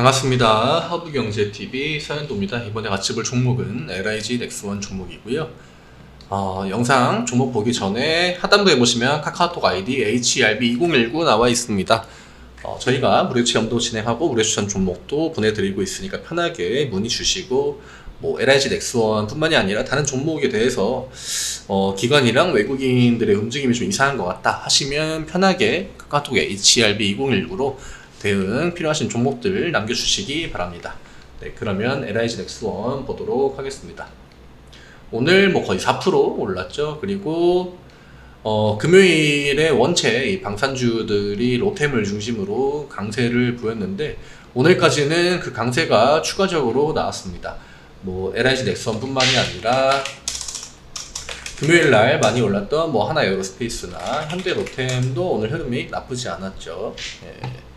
반갑습니다. 허브경제TV 서현도입니다. 이번에 같이 볼 종목은 LIG 넥스원 종목이고요. 어, 영상 종목 보기 전에 하단부에 보시면 카카오톡 아이디 HERB2019 나와 있습니다. 어, 저희가 무료 체험도 진행하고 무료 추천 종목도 보내드리고 있으니까 편하게 문의 주시고 뭐 LIG 넥스원 뿐만이 아니라 다른 종목에 대해서 어, 기관이랑 외국인들의 움직임이 좀 이상한 것 같다 하시면 편하게 카카오톡 HERB2019로 대응 필요하신 종목들 남겨주시기 바랍니다. 네, 그러면 LIG 넥스원 보도록 하겠습니다. 오늘 뭐 거의 4% 올랐죠. 그리고 어, 금요일에 원체 이 방산주들이 로템을 중심으로 강세를 보였는데 오늘까지는 그 강세가 추가적으로 나왔습니다. 뭐 LIG 넥선뿐만이 아니라 금요일 날 많이 올랐던 뭐 하나 에어로스페이스나 현대 로템도 오늘 흐름이 나쁘지 않았죠. 예.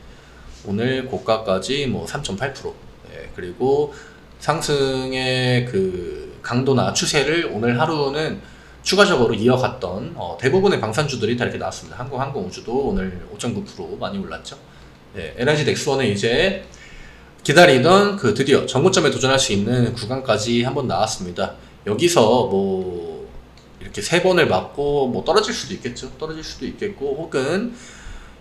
오늘 고가까지 뭐 3.8% 예. 그리고 상승의 그 강도나 추세를 오늘 하루는 추가적으로 이어갔던 어, 대부분의 방산주들이 다 이렇게 나왔습니다. 한국항공우주도 오늘 5.9% 많이 올랐죠. 예, LIG 넥스원은 이제 기다리던 그 드디어 정고점에 도전할 수 있는 구간까지 한번 나왔습니다. 여기서 뭐 이렇게 세 번을 맞고 뭐 떨어질 수도 있겠죠. 떨어질 수도 있겠고 혹은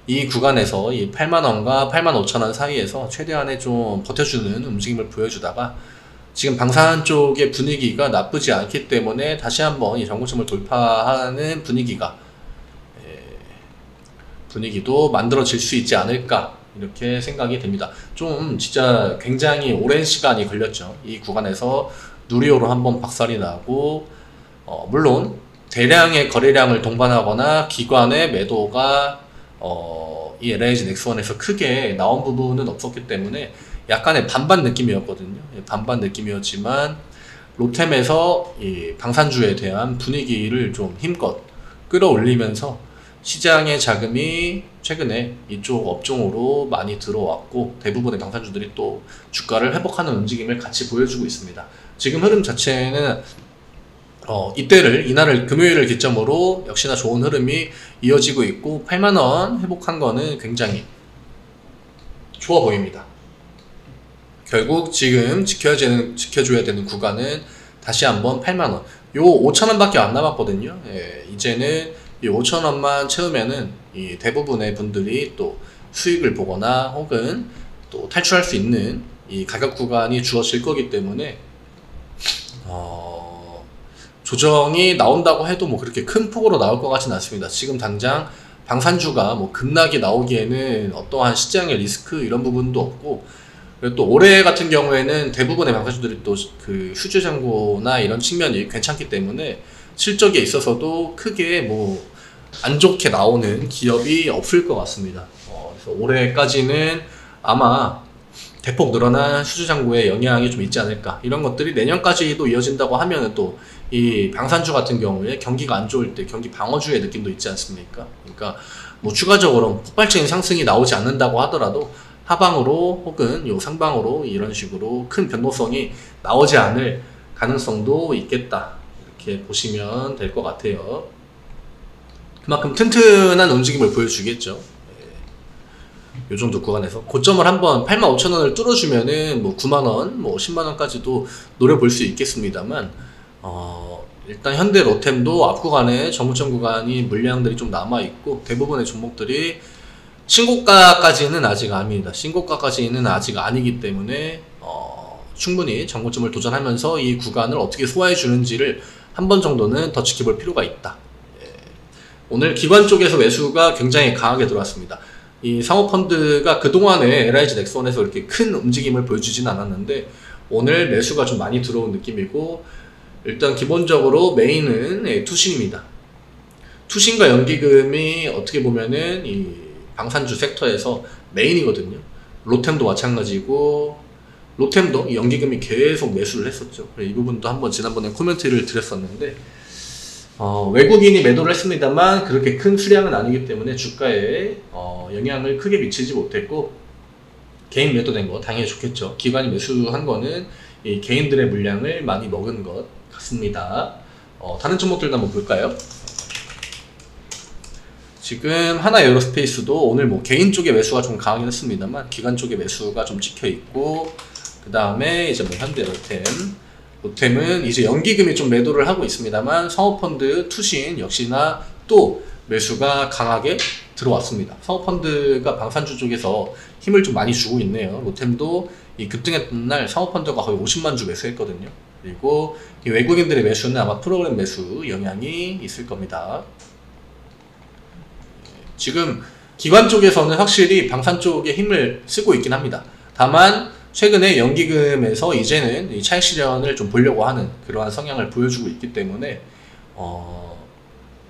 이 구간에서 이 8만원과 8만 5천원 사이에서 최대한의 좀 버텨주는 움직임을 보여주다가 지금 방산 쪽의 분위기가 나쁘지 않기 때문에 다시 한번 이 정고점을 돌파하는 분위기가 예, 분위기도 만들어질 수 있지 않을까 이렇게 생각이 됩니다. 좀 진짜 굉장히 오랜 시간이 걸렸죠. 이 구간에서 누리호로 한번 박살이 나고 어, 물론 대량의 거래량을 동반하거나 기관의 매도가 어, 이 LIG 넥스원에서 크게 나온 부분은 없었기 때문에 약간의 반반 느낌이었거든요. 예, 반반 느낌이었지만 로템에서 이 방산주에 대한 분위기를 좀 힘껏 끌어올리면서 시장의 자금이 최근에 이쪽 업종으로 많이 들어왔고 대부분의 방산주들이 또 주가를 회복하는 움직임을 같이 보여주고 있습니다. 지금 흐름 자체는 어, 이때를 이날을 금요일을 기점으로 역시나 좋은 흐름이 이어지고 있고 8만원 회복한 거는 굉장히 좋아 보입니다. 결국 지금 지켜야 되는, 지켜줘야 되는 구간은 다시 한번 8만원. 요 5천원밖에 안 남았거든요. 예, 이제는 이 5천원만 채우면은 이 대부분의 분들이 또 수익을 보거나 혹은 또 탈출할 수 있는 이 가격 구간이 주어질 거기 때문에 어, 조정이 나온다고 해도 뭐 그렇게 큰 폭으로 나올 것 같지는 않습니다. 지금 당장 방산주가 뭐 급락이 나오기에는 어떠한 시장의 리스크 이런 부분도 없고 그리고 또 올해 같은 경우에는 대부분의 방산주들이 또그 수주 잔고나 이런 측면이 괜찮기 때문에 실적에 있어서도 크게 뭐 안 좋게 나오는 기업이 없을 것 같습니다. 어, 그래서 올해까지는 아마 대폭 늘어난 수주 잔고에 영향이 좀 있지 않을까 이런 것들이 내년까지도 이어진다고 하면은 또 이 방산주 같은 경우에 경기가 안 좋을 때 경기 방어주의 느낌도 있지 않습니까? 그러니까 뭐 추가적으로 폭발적인 상승이 나오지 않는다고 하더라도 하방으로 혹은 요 상방으로 이런 식으로 큰 변동성이 나오지 않을 가능성도 있겠다 이렇게 보시면 될 것 같아요. 그만큼 튼튼한 움직임을 보여주겠죠. 요 정도 구간에서 고점을 한번 85,000원을 뚫어주면은 뭐 9만원, 뭐 10만원까지도 노려볼 수 있겠습니다만 어, 일단 현대 로템도 앞 구간에 정고점 구간이 물량들이 좀 남아있고 대부분의 종목들이 신고가까지는 아직 아닙니다. 신고가까지는 아직 아니기 때문에 어, 충분히 정고점을 도전하면서 이 구간을 어떻게 소화해 주는지를 한 번 정도는 더 지켜볼 필요가 있다. 예. 오늘 기관 쪽에서 매수가 굉장히 강하게 들어왔습니다. 이 사모펀드가 그동안에 LIG 넥스원에서 이렇게 큰 움직임을 보여주진 않았는데 오늘 매수가 좀 많이 들어온 느낌이고 일단 기본적으로 메인은 예, 투신입니다. 투신과 연기금이 어떻게 보면은 이 방산주 섹터에서 메인이거든요. 로템도 마찬가지고 로템도 연기금이 계속 매수를 했었죠. 이 부분도 한번 지난번에 코멘트를 드렸었는데 어, 외국인이 매도를 했습니다만 그렇게 큰 수량은 아니기 때문에 주가에 어, 영향을 크게 미치지 못했고 개인 매도된 거 당연히 좋겠죠. 기관이 매수한 거는 이 개인들의 물량을 많이 먹은 것 같습니다. 어, 다른 종목들도 한번 볼까요? 지금 하나 에어로스페이스도 오늘 뭐 개인 쪽의 매수가 좀 강하긴 했습니다만 기관 쪽의 매수가 좀 찍혀 있고 그 다음에 이제 뭐 현대 로템 로템은 이제 연기금이 좀 매도를 하고 있습니다만 사모펀드 투신 역시나 또 매수가 강하게 들어왔습니다. 사모펀드가 방산주 쪽에서 힘을 좀 많이 주고 있네요. 로템도 이 급등했던 날 사모펀드가 거의 50만 주 매수했거든요. 그리고 이 외국인들의 매수는 아마 프로그램 매수 영향이 있을 겁니다. 지금 기관 쪽에서는 확실히 방산 쪽에 힘을 쓰고 있긴 합니다. 다만 최근에 연기금에서 이제는 이 차익 실현을 좀 보려고 하는 그러한 성향을 보여주고 있기 때문에 어,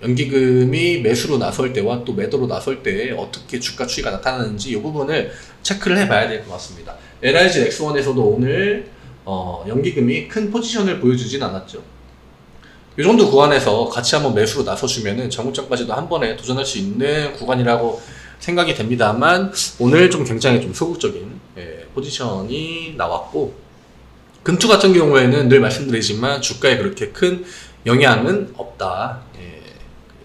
연기금이 매수로 나설 때와 또 매도로 나설 때 어떻게 주가 추이가 나타나는지 이 부분을 체크를 해봐야 될 것 같습니다. LIG X1에서도 오늘 어, 연기금이 큰 포지션을 보여주진 않았죠. 이 정도 구간에서 같이 한번 매수로 나서주면은 정고점까지도 한 번에 도전할 수 있는 구간이라고 생각이 됩니다만 오늘 좀 굉장히 좀 소극적인 예, 포지션이 나왔고 금투 같은 경우에는 늘 말씀드리지만 주가에 그렇게 큰 영향은 없다. 예,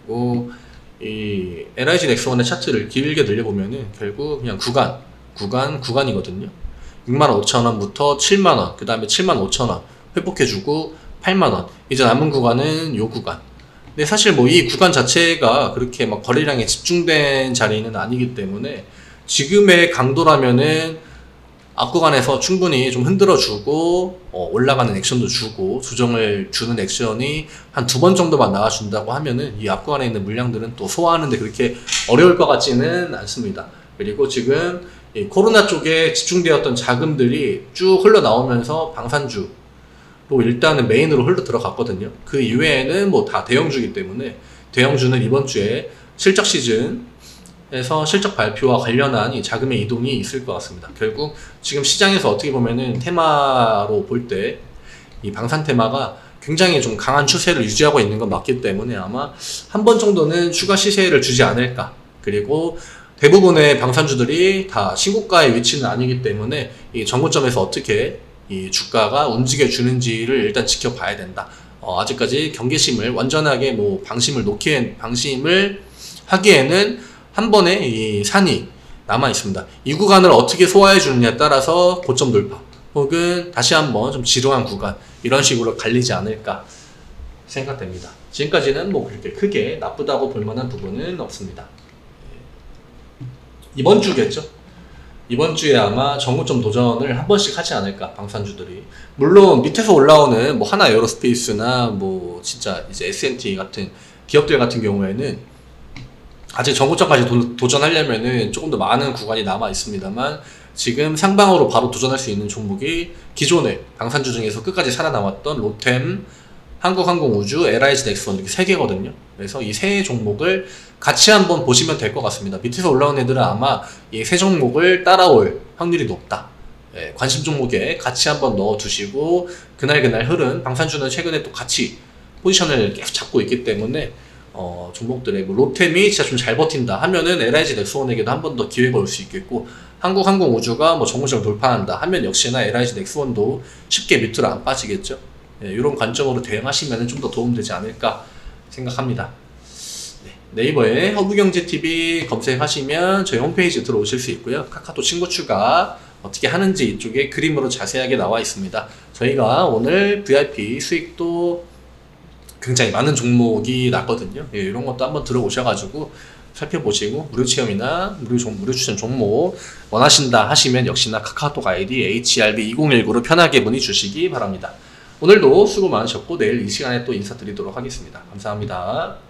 그리고 이 LIG 넥스원의 차트를 길게 늘려보면은 결국 그냥 구간, 구간, 구간이거든요. 6만 5천 원부터 7만 원, 그 다음에 7만 5천 원 회복해주고 8만 원. 이제 남은 구간은 요 구간. 근데 사실 뭐 이 구간 자체가 그렇게 막 거래량에 집중된 자리는 아니기 때문에 지금의 강도라면은 앞구간에서 충분히 좀 흔들어주고 어, 올라가는 액션도 주고 조정을 주는 액션이 한 두 번 정도만 나와준다고 하면은 이 앞구간에 있는 물량들은 또 소화하는데 그렇게 어려울 것 같지는 않습니다. 그리고 지금 코로나 쪽에 집중되었던 자금들이 쭉 흘러나오면서 방산주 또 일단은 메인으로 흘러 들어갔거든요. 그 이외에는 뭐 다 대형주기 때문에 대형주는 이번 주에 실적 시즌 에서 실적 발표와 관련한 이 자금의 이동이 있을 것 같습니다. 결국 지금 시장에서 어떻게 보면은 테마로 볼 때 이 방산 테마가 굉장히 좀 강한 추세를 유지하고 있는 건 맞기 때문에 아마 한 번 정도는 추가 시세를 주지 않을까. 그리고 대부분의 방산주들이 다 신고가의 위치는 아니기 때문에 이 정고점에서 어떻게 이 주가가 움직여 주는지를 일단 지켜봐야 된다. 어, 아직까지 경계심을 완전하게 뭐 방심을 놓기 방심을 하기에는 한 번에 이 산이 남아 있습니다. 이 구간을 어떻게 소화해 주느냐에 따라서 고점 돌파 혹은 다시 한번 좀 지루한 구간 이런 식으로 갈리지 않을까 생각됩니다. 지금까지는 뭐 그렇게 크게 나쁘다고 볼 만한 부분은 없습니다. 이번 주겠죠? 이번 주에 아마 정고점 도전을 한 번씩 하지 않을까 방산주들이 물론 밑에서 올라오는 뭐 하나 에어로스페이스나 뭐 진짜 이제 S&T 같은 기업들 같은 경우에는 아직 정고점까지 도, 전하려면은 조금 더 많은 구간이 남아 있습니다만 지금 상방으로 바로 도전할 수 있는 종목이 기존의 방산주 중에서 끝까지 살아남았던 로템, 한국항공우주, LIG 넥스원 이렇게 세 개거든요. 그래서 이 세 종목을 같이 한번 보시면 될 것 같습니다. 밑에서 올라온 애들은 아마 이 세 종목을 따라올 확률이 높다. 예, 관심 종목에 같이 한번 넣어두시고 그날 그날 흐른 방산주는 최근에 또 같이 포지션을 계속 잡고 있기 때문에 어, 종목들의 뭐 로템이 진짜 좀 잘 버틴다 하면은 LIG 넥스원에게도 한 번 더 기회가 올 수 있겠고 한국항공우주가 뭐 정무점 돌파한다 하면 역시나 LIG 넥스원도 쉽게 밑으로 안 빠지겠죠. 예, 이런 관점으로 대응하시면 좀 더 도움되지 않을까 생각합니다. 네, 이버에 허브경제TV 검색하시면 저희 홈페이지 들어오실 수 있고요. 카카오톡 친구 추가 어떻게 하는지 이쪽에 그림으로 자세하게 나와 있습니다. 저희가 오늘 VIP 수익도 굉장히 많은 종목이 났거든요. 예, 이런 것도 한번 들어오셔가지고 살펴보시고 무료 체험이나 무료 종, 무료 추천 종목 원하신다 하시면 역시나 카카오톡 아이디 HRB2019로 편하게 문의 주시기 바랍니다. 오늘도 수고 많으셨고 내일 이 시간에 또 인사드리도록 하겠습니다. 감사합니다.